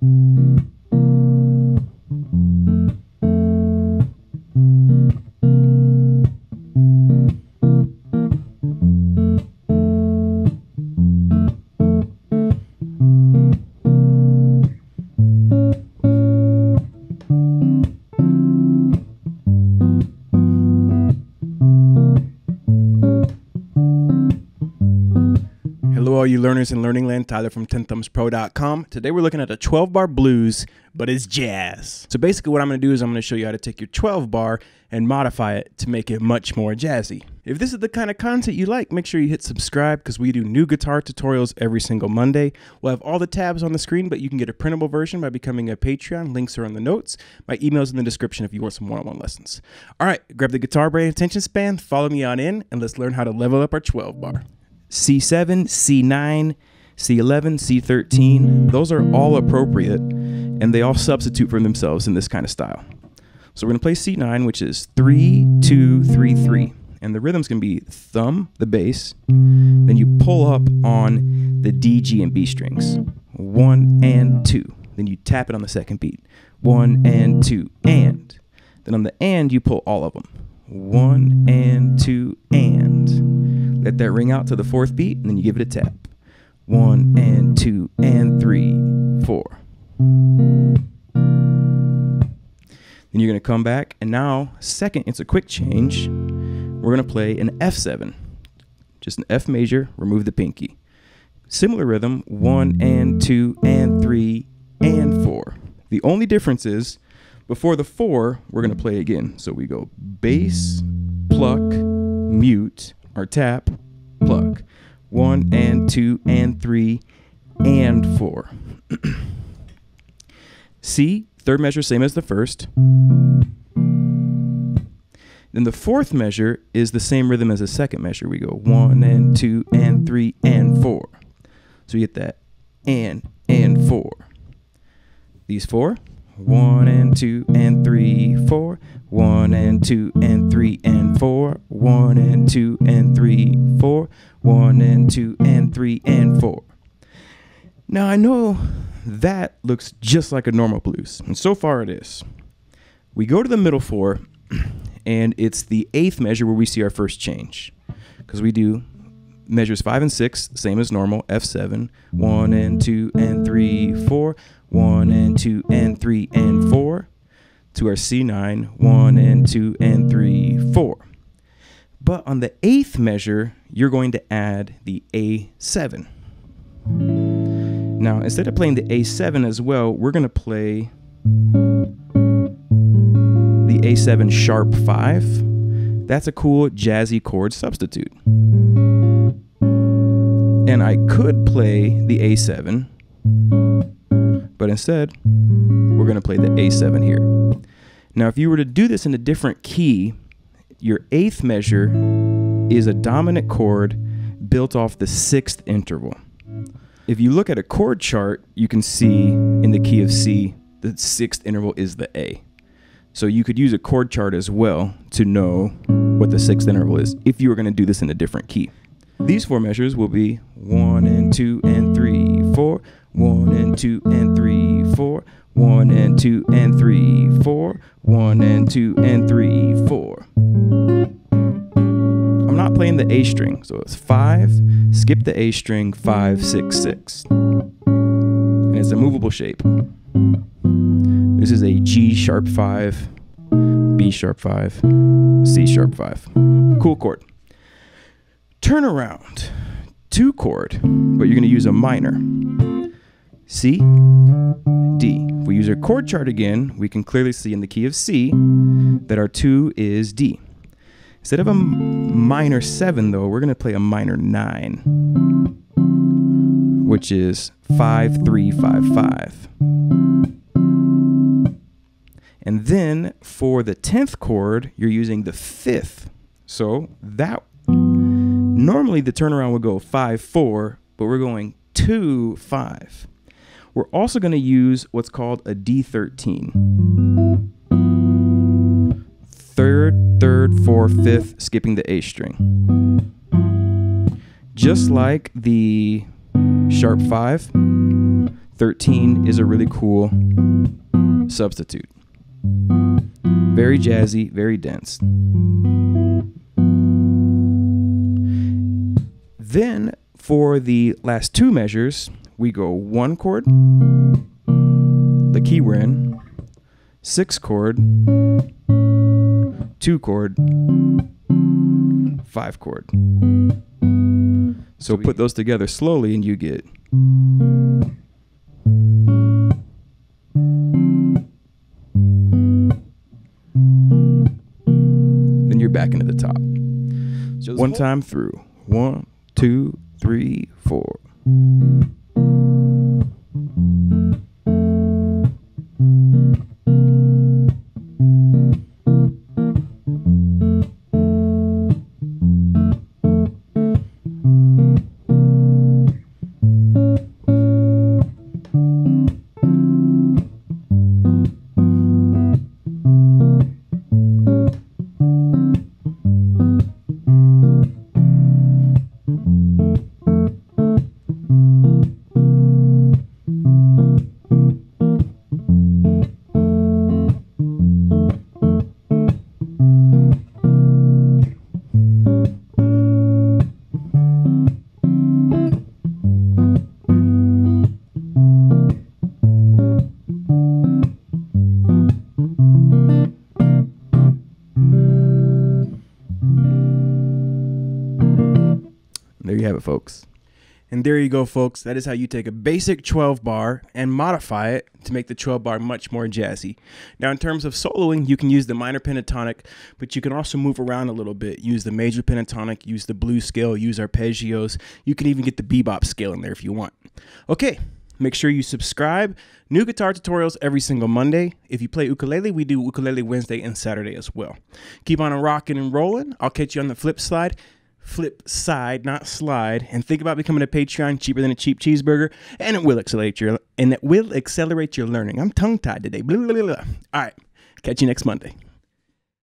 all you learners in Learning Land. Tyler from 10thumbspro.com. Today we're looking at a 12 bar blues, but it's jazz. So basically, what I'm going to do is I'm going to show you how to take your 12 bar and modify it to make it much more jazzy. If this is the kind of content you like, make sure you hit subscribe because we do new guitar tutorials every single Monday. We'll have all the tabs on the screen, but you can get a printable version by becoming a Patreon. Links are in the notes. My email's in the description if you want some one on one lessons. All right, grab the guitar brain attention span, follow me on in, and let's learn how to level up our 12 bar. C7, C9, C11, C13, those are all appropriate and they all substitute for themselves in this kind of style. So we're gonna play C9, which is three, two, three, three. And the rhythm's gonna be thumb, the bass, then you pull up on the D, G, and B strings. One and two. Then you tap it on the second beat. One and two, and. Then on the and, you pull all of them. One and two, and. That ring out to the fourth beat, and then you give it a tap. One and two and three, four. Then you're gonna come back, and now, second, it's a quick change. We're gonna play an F7, just an F major, remove the pinky. Similar rhythm, one and two and three and four. The only difference is, before the four, we're gonna play again. So we go bass, pluck, mute, or tap, pluck. One and two and three and four. C, third measure, same as the first. Then the fourth measure is the same rhythm as the second measure. We go one and two and three and four. So we get that and and four. These four. One and two and three, four. One and two and three and four. One and two and three, four. One and two and three and four. Now I know that looks just like a normal blues, and so far it is. We go to the middle four, and it's the eighth measure where we see our first change. Because we do measures five and six, same as normal, F7, one and two and three, four, one and two and three and four, to our C9, one and two and three, four. But on the eighth measure, you're going to add the A7. Now, instead of playing the A7 as well, we're going to play the A7 sharp 5. That's a cool jazzy chord substitute. And I could play the A7, but instead, we're going to play the A7 here. Now, if you were to do this in a different key, your eighth measure is a dominant chord built off the sixth interval. If you look at a chord chart, you can see in the key of C, the sixth interval is the A. So you could use a chord chart as well to know what the sixth interval is if you were going to do this in a different key. These four measures will be one and two and three, four, one and two and three, four, one and two and three, four, one and two and three, four. I'm not playing the A string, so it's five, skip the A string, five, six, six. And it's a movable shape. This is a G sharp 5, B sharp 5, C sharp 5. Cool chord. Turn around. Two chord, but you're going to use a minor. C, D. If we use our chord chart again, we can clearly see in the key of C that our 2 is D. Instead of a minor 7, though, we're going to play a minor 9, which is 5, 3, 5, 5. And then for the 10th chord, you're using the 5th. So that normally the turnaround would go 5 4, but we're going 2 5. We're also going to use what's called a D13. Third, third, fourth, fifth, skipping the A string. Just like the sharp 5, 13 is a really cool substitute. Very jazzy, very dense. Then for the last two measures, we go one chord, the key we're in, six chord, two chord, five chord. So put those together slowly and you get. Then you're back into the top. So one time through. One, two, three, four you There you have it, folks. And there you go, folks. That is how you take a basic 12 bar and modify it to make the 12 bar much more jazzy. Now, in terms of soloing, you can use the minor pentatonic, but you can also move around a little bit. Use the major pentatonic, use the blues scale, use arpeggios. You can even get the bebop scale in there if you want. Okay, make sure you subscribe. New guitar tutorials every single Monday. If you play ukulele, we do ukulele Wednesday and Saturday as well. Keep on rocking and rolling. I'll catch you on the flip side flip side, not slide, and think about becoming a Patreon cheaper than a cheap cheeseburger, and it will accelerate your and it will accelerate your learning. I'm tongue tied today. Blah, blah, blah. All right, catch you next Monday.